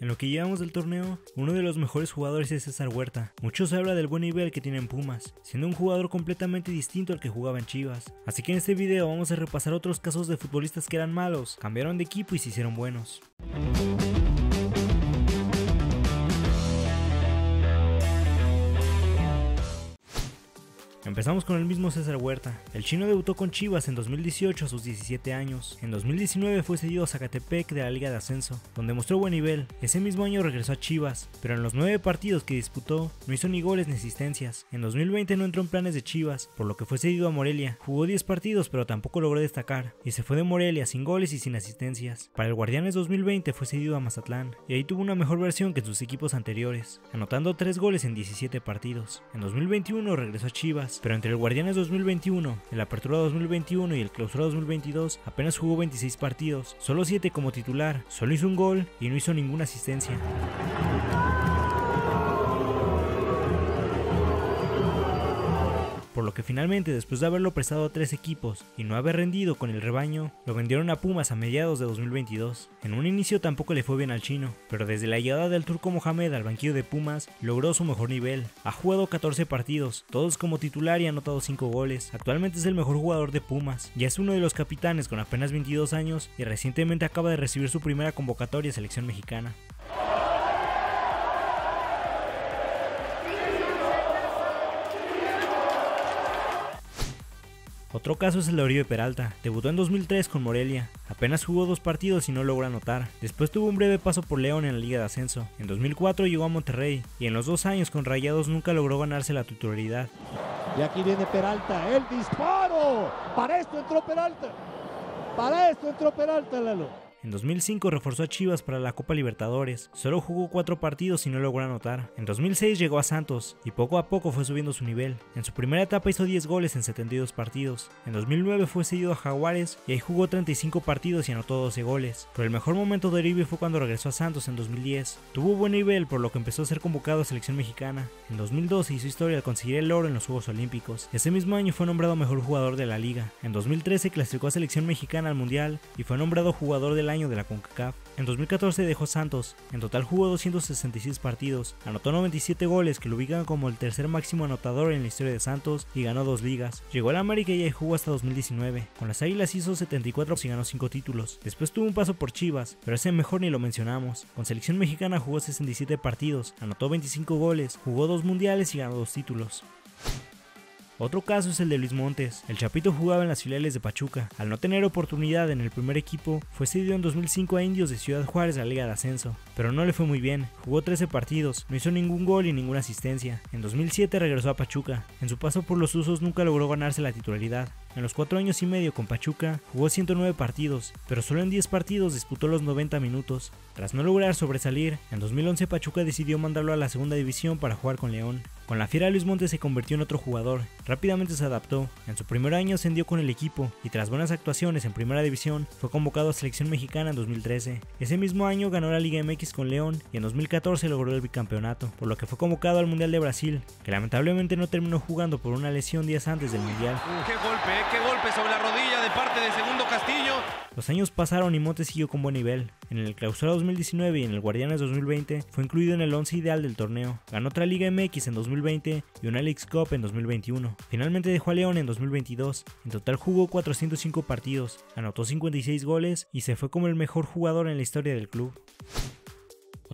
En lo que llevamos del torneo, uno de los mejores jugadores es César Huerta. Mucho se habla del buen nivel que tiene en Pumas, siendo un jugador completamente distinto al que jugaba en Chivas. Así que en este video vamos a repasar otros casos de futbolistas que eran malos, cambiaron de equipo y se hicieron buenos. Empezamos con el mismo César Huerta. El chino debutó con Chivas en 2018 a sus 17 años. En 2019 fue cedido a Zacatepec de la Liga de Ascenso, donde mostró buen nivel. Ese mismo año regresó a Chivas, pero en los 9 partidos que disputó no hizo ni goles ni asistencias. En 2020 no entró en planes de Chivas, por lo que fue cedido a Morelia. Jugó 10 partidos pero tampoco logró destacar, y se fue de Morelia sin goles y sin asistencias. Para el Guardianes 2020 fue cedido a Mazatlán, y ahí tuvo una mejor versión que en sus equipos anteriores, anotando 3 goles en 17 partidos. En 2021 regresó a Chivas, pero entre el Guardianes 2021, el Apertura 2021 y el Clausura 2022 apenas jugó 26 partidos, solo 7 como titular, solo hizo un gol y no hizo ninguna asistencia. Que finalmente después de haberlo prestado a tres equipos y no haber rendido con el rebaño, lo vendieron a Pumas a mediados de 2022. En un inicio tampoco le fue bien al chino, pero desde la llegada del turco Mohamed al banquillo de Pumas logró su mejor nivel. Ha jugado 14 partidos, todos como titular y ha anotado 5 goles. Actualmente es el mejor jugador de Pumas, ya es uno de los capitanes con apenas 22 años y recientemente acaba de recibir su primera convocatoria a selección mexicana. Otro caso es el de Oribe Peralta. Debutó en 2003 con Morelia. Apenas jugó dos partidos y no logró anotar. Después tuvo un breve paso por León en la Liga de Ascenso. En 2004 llegó a Monterrey y en los dos años con Rayados nunca logró ganarse la titularidad. Y aquí viene Peralta, el disparo. Para esto entró Peralta. Para esto entró Peralta, Lalo. En 2005 reforzó a Chivas para la Copa Libertadores, solo jugó 4 partidos y no logró anotar. En 2006 llegó a Santos y poco a poco fue subiendo su nivel. En su primera etapa hizo 10 goles en 72 partidos. En 2009 fue cedido a Jaguares y ahí jugó 35 partidos y anotó 12 goles. Pero el mejor momento de Oribe fue cuando regresó a Santos en 2010. Tuvo buen nivel por lo que empezó a ser convocado a selección mexicana. En 2012 hizo historia al conseguir el oro en los Juegos Olímpicos. Ese mismo año fue nombrado mejor jugador de la liga. En 2013 clasificó a selección mexicana al mundial y fue nombrado jugador de año de la CONCACAF. En 2014 dejó Santos, en total jugó 266 partidos, anotó 97 goles que lo ubican como el tercer máximo anotador en la historia de Santos y ganó dos ligas. Llegó al América y jugó hasta 2019. Con las Águilas hizo 74 y ganó 5 títulos. Después tuvo un paso por Chivas, pero ese mejor ni lo mencionamos. Con selección mexicana jugó 67 partidos, anotó 25 goles, jugó dos mundiales y ganó dos títulos. Otro caso es el de Luis Montes. El Chapito jugaba en las filiales de Pachuca. Al no tener oportunidad en el primer equipo, fue cedido en 2005 a Indios de Ciudad Juárez a la Liga de Ascenso, pero no le fue muy bien. Jugó 13 partidos, no hizo ningún gol y ninguna asistencia. En 2007 regresó a Pachuca. En su paso por los usos nunca logró ganarse la titularidad. En los 4 años y medio con Pachuca jugó 109 partidos, pero solo en 10 partidos disputó los 90 minutos. Tras no lograr sobresalir, en 2011 Pachuca decidió mandarlo a la segunda división para jugar con León. Con la fiera Luis Montes se convirtió en otro jugador, rápidamente se adaptó, en su primer año ascendió con el equipo y tras buenas actuaciones en primera división fue convocado a selección mexicana en 2013. Ese mismo año ganó la Liga MX con León y en 2014 logró el bicampeonato, por lo que fue convocado al Mundial de Brasil, que lamentablemente no terminó jugando por una lesión días antes del Mundial. ¡Qué golpe, eh! qué golpe sobre la rodilla de parte de Segundo Castillo! Los años pasaron y Montes siguió con buen nivel. En el Clausura 2019 y en el Guardianes 2020 fue incluido en el 11 ideal del torneo. Ganó otra Liga MX en 2020 y una League Cup en 2021. Finalmente dejó a León en 2022. En total jugó 405 partidos, anotó 56 goles y se fue como el mejor jugador en la historia del club.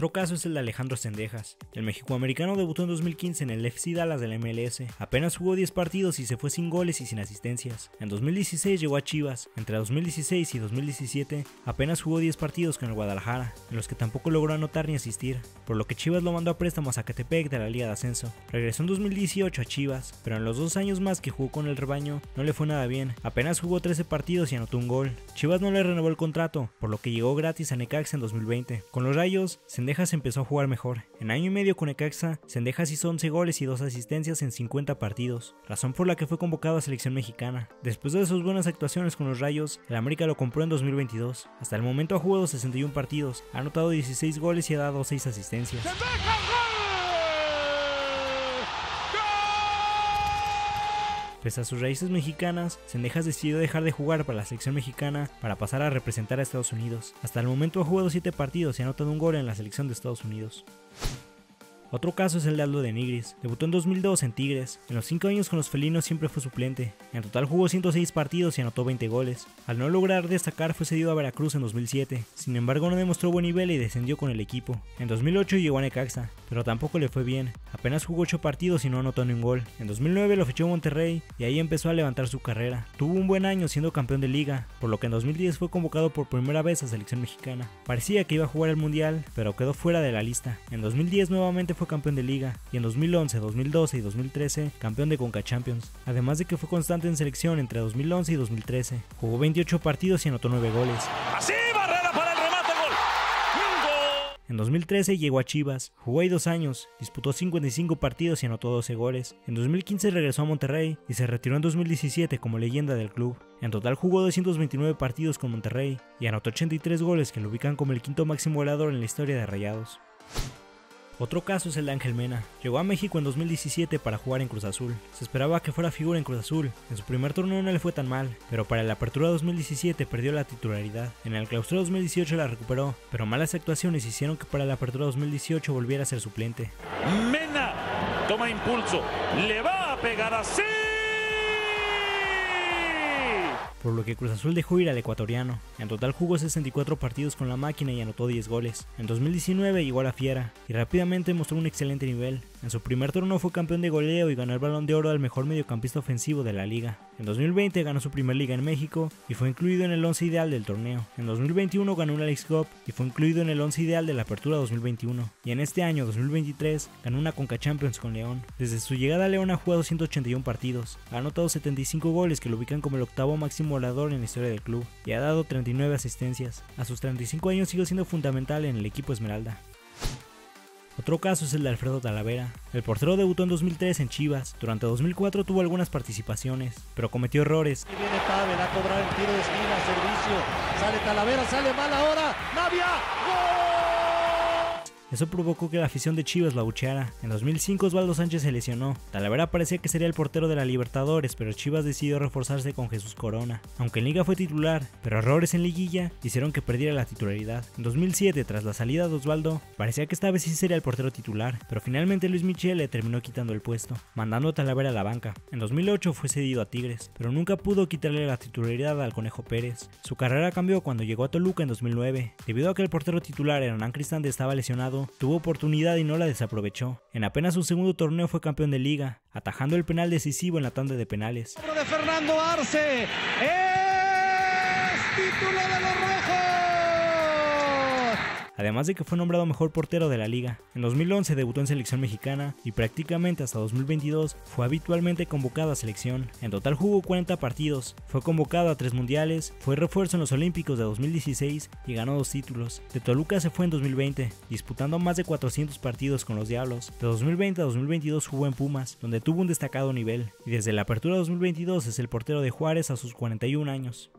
Otro caso es el de Alejandro Sendejas. El mexicoamericano debutó en 2015 en el FC Dallas de la MLS. Apenas jugó 10 partidos y se fue sin goles y sin asistencias. En 2016 llegó a Chivas. Entre 2016 y 2017 apenas jugó 10 partidos con el Guadalajara, en los que tampoco logró anotar ni asistir, por lo que Chivas lo mandó a préstamo a Zacatepec de la Liga de Ascenso. Regresó en 2018 a Chivas, pero en los dos años más que jugó con el rebaño no le fue nada bien. Apenas jugó 13 partidos y anotó un gol. Chivas no le renovó el contrato, por lo que llegó gratis a Necaxa en 2020. Con los Rayos, Sendejas Sendejas empezó a jugar mejor. En año y medio con Ecaxa, Sendejas hizo 11 goles y 2 asistencias en 50 partidos, razón por la que fue convocado a selección mexicana. Después de sus buenas actuaciones con los Rayos, el América lo compró en 2022. Hasta el momento ha jugado 61 partidos, ha anotado 16 goles y ha dado 6 asistencias. Pese a sus raíces mexicanas, Sendejas decidió dejar de jugar para la selección mexicana para pasar a representar a Estados Unidos. Hasta el momento ha jugado 7 partidos y ha anotado un gol en la selección de Estados Unidos. Otro caso es el de Aldo de Nigris. Debutó en 2002 en Tigres. En los 5 años con los felinos siempre fue suplente. En total jugó 106 partidos y anotó 20 goles. Al no lograr destacar fue cedido a Veracruz en 2007. Sin embargo no demostró buen nivel y descendió con el equipo. En 2008 llegó a Necaxa, pero tampoco le fue bien. Apenas jugó 8 partidos y no anotó ni un gol. En 2009 lo fichó Monterrey y ahí empezó a levantar su carrera. Tuvo un buen año siendo campeón de liga, por lo que en 2010 fue convocado por primera vez a selección mexicana. Parecía que iba a jugar el mundial, pero quedó fuera de la lista. En 2010 nuevamente fue campeón de liga y en 2011, 2012 y 2013 campeón de Conca Champions, además de que fue constante en selección entre 2011 y 2013. Jugó 28 partidos y anotó 9 goles. Así, barrera para el remate, gol. En 2013 llegó a Chivas, jugó ahí dos años, disputó 55 partidos y anotó 12 goles. En 2015 regresó a Monterrey y se retiró en 2017 como leyenda del club. En total jugó 229 partidos con Monterrey y anotó 83 goles que lo ubican como el quinto máximo goleador en la historia de Rayados. Otro caso es el de Ángel Mena. Llegó a México en 2017 para jugar en Cruz Azul. Se esperaba que fuera figura en Cruz Azul. En su primer torneo no le fue tan mal, pero para la apertura 2017 perdió la titularidad. En el clausura 2018 la recuperó, pero malas actuaciones hicieron que para la apertura 2018 volviera a ser suplente. Mena toma impulso, le va a pegar así. Por lo que Cruz Azul dejó ir al ecuatoriano. En total jugó 64 partidos con la máquina y anotó 10 goles. En 2019 llegó a la Fiera y rápidamente mostró un excelente nivel. En su primer torneo fue campeón de goleo y ganó el balón de oro al mejor mediocampista ofensivo de la liga. En 2020 ganó su primer liga en México y fue incluido en el 11 ideal del torneo. En 2021 ganó una Alex Cup y fue incluido en el 11 ideal de la Apertura 2021. Y en este año 2023 ganó una Conca Champions con León. Desde su llegada a León ha jugado 181 partidos, ha anotado 75 goles que lo ubican como el octavo máximo goleador en la historia del club y ha dado 39 asistencias. A sus 35 años sigue siendo fundamental en el equipo Esmeralda. Otro caso es el de Alfredo Talavera. El portero debutó en 2003 en Chivas. Durante 2004 tuvo algunas participaciones, pero cometió errores. Y viene Pavel a cobrar el tiro de esquina, servicio. Sale Talavera, sale mal ahora. Navia. Eso provocó que la afición de Chivas lo abucheara. En 2005 Osvaldo Sánchez se lesionó. Talavera parecía que sería el portero de la Libertadores, pero Chivas decidió reforzarse con Jesús Corona. Aunque en liga fue titular, pero errores en liguilla hicieron que perdiera la titularidad. En 2007, tras la salida de Osvaldo, parecía que esta vez sí sería el portero titular, pero finalmente Luis Michel le terminó quitando el puesto, mandando a Talavera a la banca. En 2008 fue cedido a Tigres, pero nunca pudo quitarle la titularidad al Conejo Pérez. Su carrera cambió cuando llegó a Toluca en 2009. Debido a que el portero titular Hernán Cristante estaba lesionado, tuvo oportunidad y no la desaprovechó. En apenas su segundo torneo fue campeón de liga, atajando el penal decisivo en la tanda de penales. Fernando Arce. Es título de los rojos. Además de que fue nombrado mejor portero de la liga. En 2011 debutó en selección mexicana y prácticamente hasta 2022 fue habitualmente convocado a selección. En total jugó 40 partidos, fue convocado a tres mundiales, fue refuerzo en los Olímpicos de 2016 y ganó dos títulos. De Toluca se fue en 2020, disputando más de 400 partidos con los Diablos. De 2020 a 2022 jugó en Pumas, donde tuvo un destacado nivel, y desde la apertura 2022 es el portero de Juárez a sus 41 años.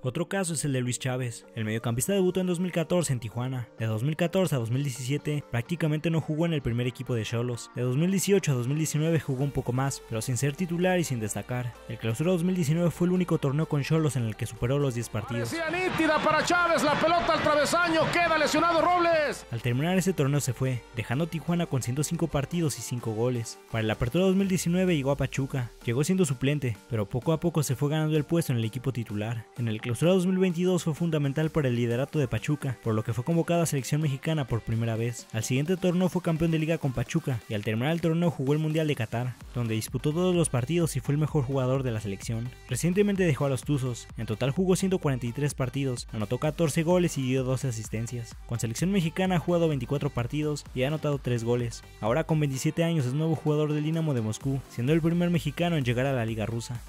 Otro caso es el de Luis Chávez. El mediocampista debutó en 2014 en Tijuana. De 2014 a 2017 prácticamente no jugó en el primer equipo de Cholos. De 2018 a 2019 jugó un poco más, pero sin ser titular y sin destacar. El clausura 2019 fue el único torneo con Cholos en el que superó los 10 partidos. Nítida para Chávez, la pelota al travesaño, queda lesionado Robles. Al terminar ese torneo se fue, dejando Tijuana con 105 partidos y 5 goles. Para la apertura 2019 llegó a Pachuca, llegó siendo suplente, pero poco a poco se fue ganando el puesto en el equipo titular. En el clausura 2022 fue fundamental para el liderato de Pachuca, por lo que fue convocado a selección mexicana por primera vez. Al siguiente torneo fue campeón de liga con Pachuca y al terminar el torneo jugó el Mundial de Qatar, donde disputó todos los partidos y fue el mejor jugador de la selección. Recientemente dejó a los Tuzos, en total jugó 143 partidos, anotó 14 goles y dio 12 asistencias. Con selección mexicana ha jugado 24 partidos y ha anotado 3 goles. Ahora con 27 años es nuevo jugador del Dinamo de Moscú, siendo el primer mexicano en llegar a la liga rusa.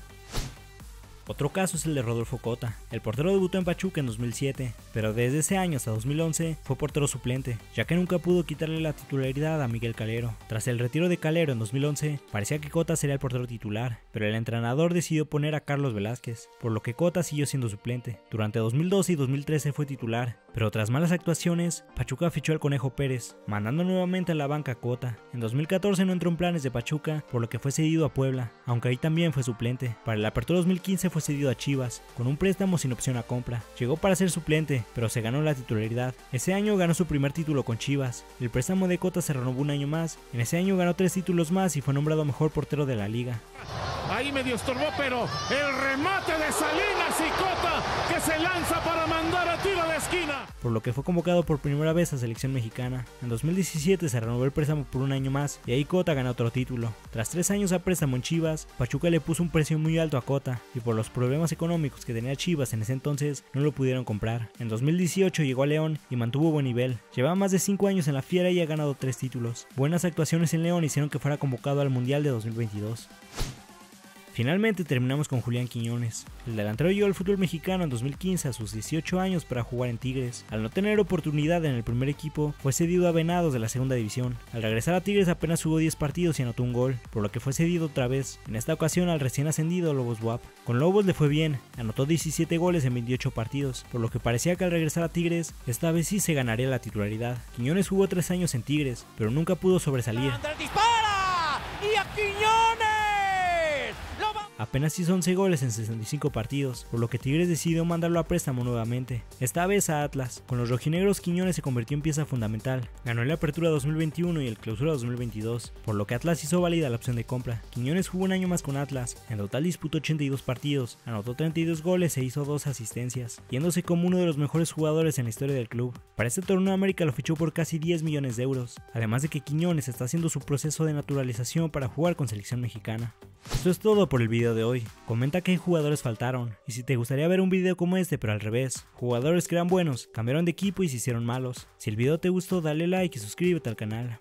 Otro caso es el de Rodolfo Cota. El portero debutó en Pachuca en 2007, pero desde ese año hasta 2011 fue portero suplente, ya que nunca pudo quitarle la titularidad a Miguel Calero. Tras el retiro de Calero en 2011, parecía que Cota sería el portero titular, pero el entrenador decidió poner a Carlos Velázquez, por lo que Cota siguió siendo suplente. Durante 2012 y 2013 fue titular, pero tras malas actuaciones, Pachuca fichó al Conejo Pérez, mandando nuevamente a la banca Cota. En 2014 no entró en planes de Pachuca, por lo que fue cedido a Puebla, aunque ahí también fue suplente. Para el Apertura 2015 fue cedido a Chivas, con un préstamo sin opción a compra. Llegó para ser suplente, pero se ganó la titularidad. Ese año ganó su primer título con Chivas. El préstamo de Cota se renovó un año más. En ese año ganó tres títulos más y fue nombrado mejor portero de la liga. Ahí medio estorbó, pero el remate de Salinas y Cota que se lanza para mandar a tiro de esquina. Por lo que fue convocado por primera vez a selección mexicana. En 2017 se renovó el préstamo por un año más y ahí Cota ganó otro título. Tras tres años a préstamo en Chivas, Pachuca le puso un precio muy alto a Cota y por los problemas económicos que tenía Chivas en ese entonces no lo pudieron comprar. En 2018 llegó a León y mantuvo buen nivel. Llevaba más de 5 años en la fiera y ha ganado 3 títulos. Buenas actuaciones en León hicieron que fuera convocado al Mundial de 2022. Finalmente terminamos con Julián Quiñones. El delantero llegó al fútbol mexicano en 2015 a sus 18 años para jugar en Tigres. Al no tener oportunidad en el primer equipo, fue cedido a Venados de la segunda división. Al regresar a Tigres apenas jugó 10 partidos y anotó un gol, por lo que fue cedido otra vez, en esta ocasión al recién ascendido Lobos WAP. Con Lobos le fue bien, anotó 17 goles en 28 partidos, por lo que parecía que al regresar a Tigres, esta vez sí se ganaría la titularidad. Quiñones jugó 3 años en Tigres, pero nunca pudo sobresalir. dispara! ¡Y a Quiñones! Apenas hizo 11 goles en 65 partidos, por lo que Tigres decidió mandarlo a préstamo nuevamente, esta vez a Atlas. Con los rojinegros Quiñones se convirtió en pieza fundamental, ganó la Apertura 2021 y el Clausura 2022, por lo que Atlas hizo válida la opción de compra. Quiñones jugó un año más con Atlas, en total disputó 82 partidos, anotó 32 goles e hizo 2 asistencias, yéndose como uno de los mejores jugadores en la historia del club. Para este torneo América lo fichó por casi 10 millones de euros, además de que Quiñones está haciendo su proceso de naturalización para jugar con selección mexicana. Esto es todo por el video de hoy. Comenta qué jugadores faltaron y si te gustaría ver un video como este pero al revés. Jugadores que eran buenos, cambiaron de equipo y se hicieron malos. Si el video te gustó dale like y suscríbete al canal.